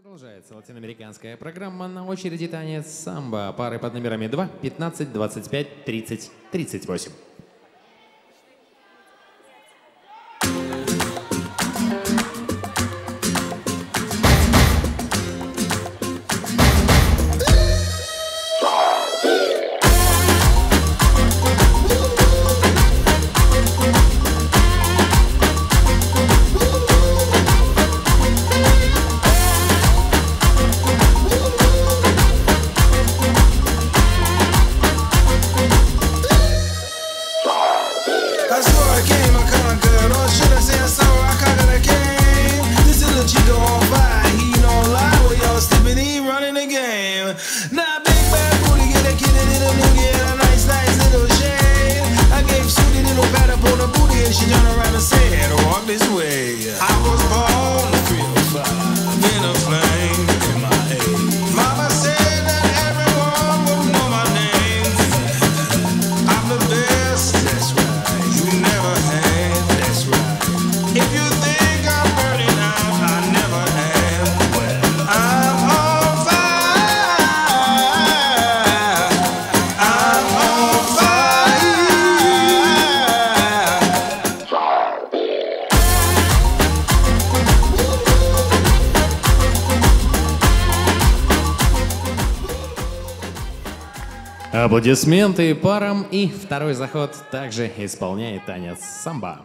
Продолжается латиноамериканская программа. На очереди танец самбо. Пары под номерами 2, 15, 25, 30, 38. Working my kind não sei. Аплодисменты парам и второй заход также исполняет танец самбо.